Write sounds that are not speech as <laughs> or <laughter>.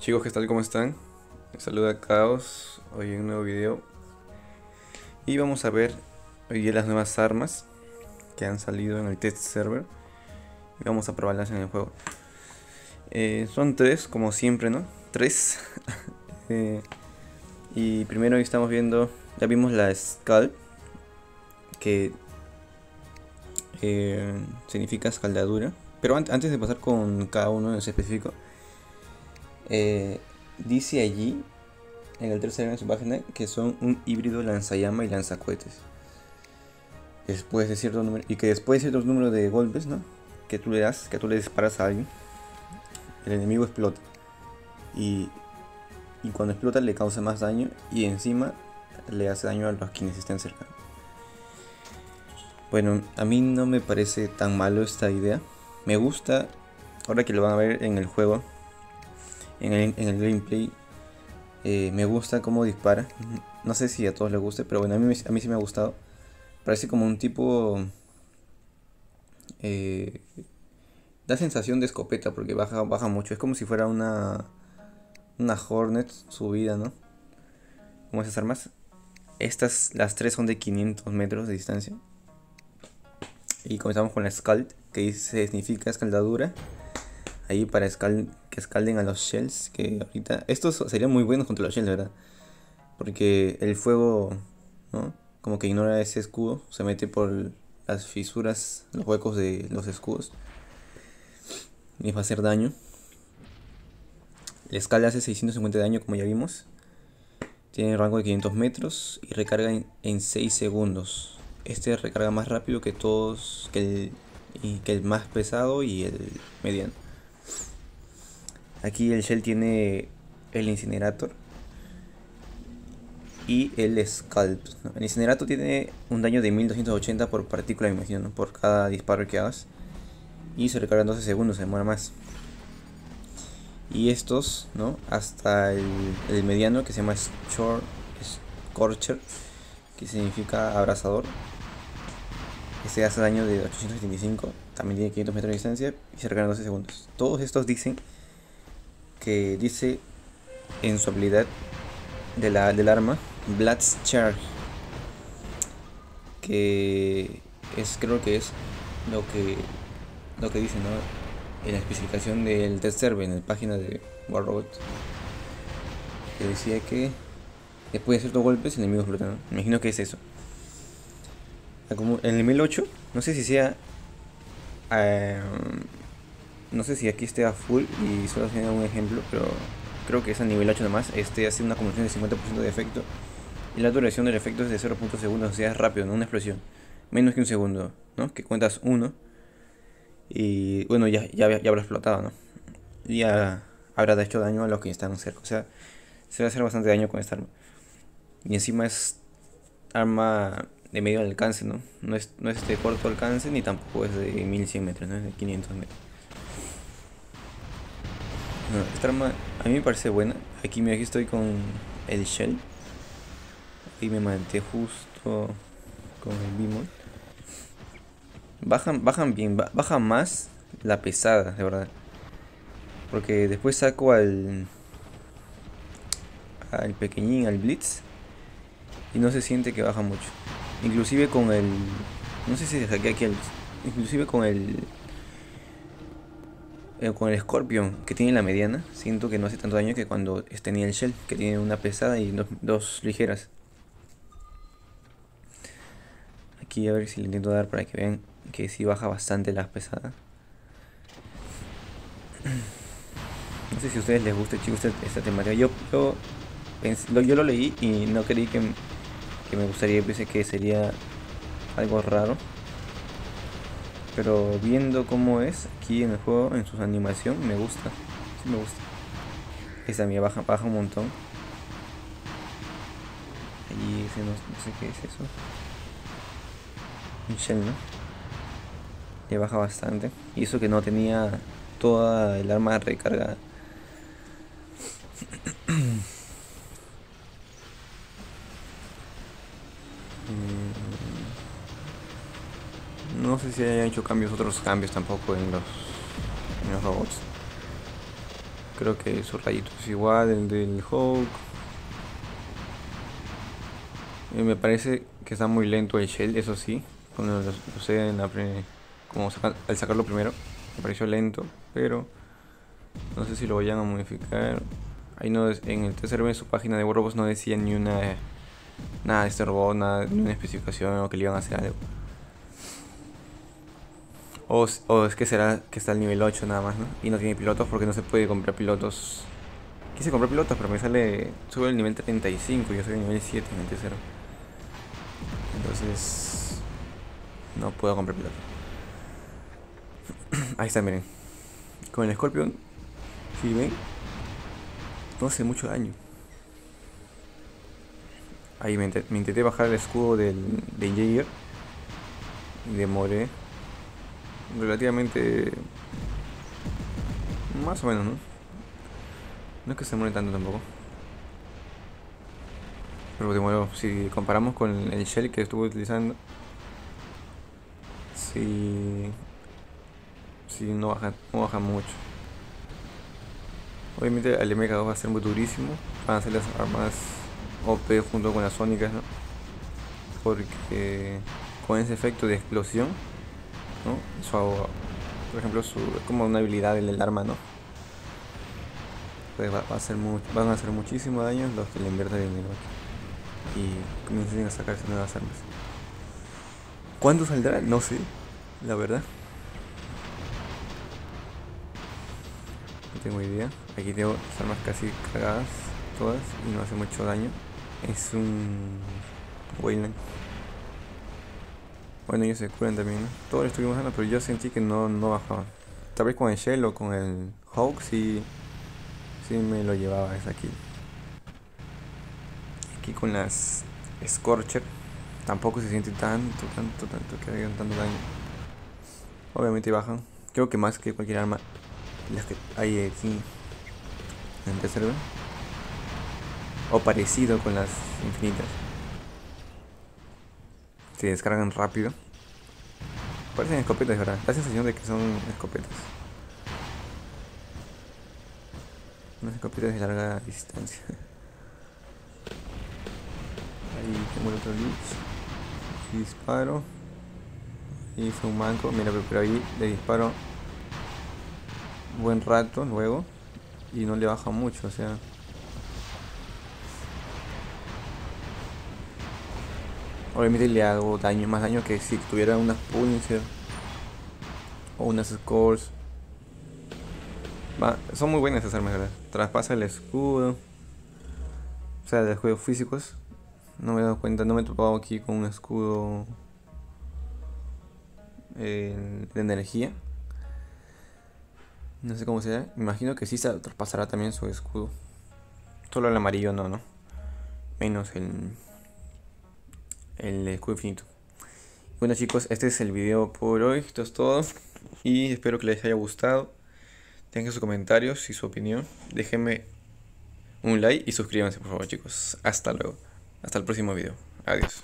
Chicos, ¿qué tal? ¿Cómo están? Les saluda Caos, hoy en un nuevo video. Y vamos a ver hoy día las nuevas armas que han salido en el test server. Y vamos a probarlas en el juego. Eh, son tres, como siempre, ¿no? Tres. <laughs> Eh, y primero estamos viendo, ya vimos la Skull, que eh, significa escaldadura. Pero antes de pasar con cada uno en específico, dice allí en el tercer en su página que son un híbrido lanzallama y lanzacohetes. Después de cierto número y que después de ciertos números de golpes, ¿no? Que tú le das, que tú le disparas a alguien, el enemigo explota. Y, y cuando explota le causa más daño y encima le hace daño a los quienes estén cerca. Bueno, a mí no me parece tan malo esta idea. Me gusta, ahora que lo van a ver en el juego, en el, gameplay, eh, me gusta cómo dispara. No sé si a todos les guste, pero bueno, a mí, a mí sí me ha gustado. Parece como un tipo... Eh, da sensación de escopeta porque baja, baja mucho. Es como si fuera una, una Hornet subida, ¿no? Como esas armas. Estas, las tres son de 500 metros de distancia. Y comenzamos con la Scald, que significa escaldadura. Ahí para que escalden a los shells, que ahorita... Estos serían muy buenos contra los shells, ¿verdad? Porque el fuego, ¿no? Como que ignora ese escudo, se mete por las fisuras, los huecos de los escudos. Y va a hacer daño. La escala hace 650 de daño como ya vimos. Tiene rango de 500 metros y recarga en, 6 segundos. Este recarga más rápido que todos, que el, que el más pesado y el mediano. Aquí el Shell tiene el Incinerator y el Scalp. El Incinerator tiene un daño de 1280 por partícula, me imagino, por cada disparo que hagas. Y se recarga en 12 segundos, se demora más. Y estos, ¿no? Hasta el, mediano que se llama Scorcher, que significa abrazador. Este hace daño de 875, también tiene 500 metros de distancia y se recarga en 12 segundos. Todos estos dicen que dice en su habilidad de la, del arma, Blood's Charge, que es creo que es lo que lo que dice ¿no? en la especificación del test server en la página de War Robot que decía que después de ciertos golpes el enemigo me imagino que es eso en el 1008 no sé si sea eh, no sé si aquí esté a full y solo haciendo un ejemplo, pero creo que es a nivel 8 nomás. Este hace una conversión de 50% de efecto. Y la duración del efecto es de 0.2 segundos, o sea, es rápido, no una explosión. Menos que un segundo, ¿no? Que cuentas uno. Y bueno, ya, ya, ya habrá explotado, ¿no? Ya habrá hecho daño a los que están cerca. O sea, se va a hacer bastante daño con esta arma. Y encima es arma de medio alcance, ¿no? No es, no es de corto alcance ni tampoco es de 1100 metros, ¿no? Es de 500 metros esta arma a mí me parece buena. Aquí, aquí estoy con el shell. Y me manté justo con el bimol. Bajan, bajan bien, bajan más la pesada, de verdad. Porque después saco al al pequeñín, al blitz y no se siente que baja mucho. Inclusive con el no sé si saqué aquí el inclusive con el eh, con el Scorpion que tiene la mediana, siento que no hace tanto daño que cuando tenía el Shell, que tiene una pesada y dos, ligeras. Aquí a ver si le intento dar para que vean que si baja bastante las pesadas. No sé si a ustedes les gusta chicos esta, temática. Yo, yo, yo lo leí y no creí que, que me gustaría, pensé que sería algo raro. Pero viendo cómo es aquí en el juego, en su animación, me gusta. Sí me gusta. Esa mía baja, baja un montón. Allí ese no, sé qué es eso. Un shell, ¿no? Le baja bastante. Y eso que no tenía toda el arma recargada. No sé si hayan hecho cambios, otros cambios tampoco en los, robots. Creo que su rayito es igual, el del Hulk. Y me parece que está muy lento el Shell, eso sí. Cuando lo, sé en la como al sacarlo primero, me pareció lento, pero no sé si lo vayan a modificar. Ahí no en el TCRB en su página de Warbox no decía ni una nada de este robot, nada, ni una especificación o que le iban a hacer algo. O, es que será que está al nivel 8 nada más, ¿no? Y no tiene pilotos porque no se puede comprar pilotos. Quise comprar pilotos, pero me sale. Sube el nivel 35 y yo soy el nivel 7 en el tercero. Entonces. No puedo comprar pilotos. <clears throat> Ahí está, miren. Con el Scorpion. Si ven. No hace mucho daño. Ahí me, intenté bajar el escudo del, de Jaeger. Y demoré relativamente más o menos, ¿no? Es que se muere tanto tampoco. Pero bueno, si comparamos con el shell que estuve utilizando, si, si no baja, no baja mucho. Obviamente el MK2 va a ser muy durísimo, van a ser las armas OP junto con las sónicas. Porque con ese efecto de explosión ¿no? por ejemplo, su, como una habilidad del arma, ¿no? Pues va, a van a hacer muchísimo daño los que le invierten dinero y comiencen a sacarse nuevas armas. ¿Cuándo saldrá? No sé, la verdad. No tengo idea. Aquí tengo las armas casi cargadas, todas, y no hace mucho daño. Es un Wayland. Bueno, ellos se curan también, ¿no? Todos estuvimos bajando, pero yo sentí que no, no bajaba. Tal vez con el Shell o con el Hawk sí, sí me lo llevaba esa aquí. Aquí con las Scorcher tampoco se siente tanto, tanto, tanto que hagan tanto daño. Obviamente bajan. Creo que más que cualquier arma. Las que hay aquí en el server. O parecido con las infinitas se descargan rápido. Parecen escopetas, ¿verdad? La sensación de que son escopetas. Unas escopetas de larga distancia. <laughs> Ahí tengo el otro glitch. Disparo. Y fue un manco. Mira, pero ahí le disparo buen rato luego. Y no le baja mucho, o sea. Obviamente le hago daño, más daño que si tuviera unas Punisher o unas Scores. son muy buenas esas armas, ¿verdad? Traspasa el escudo. O sea, de juegos físicos. No me he dado cuenta, no me he topado aquí con un escudo eh, de energía. No sé cómo sea. Imagino que sí se traspasará también su escudo. Solo el amarillo no, ¿no? Menos el el escudo infinito. Bueno chicos, este es el video por hoy, esto es todo y espero que les haya gustado. Dejen sus comentarios y su opinión. Déjenme un like y suscríbanse por favor chicos. Hasta luego. Hasta el próximo video. Adiós.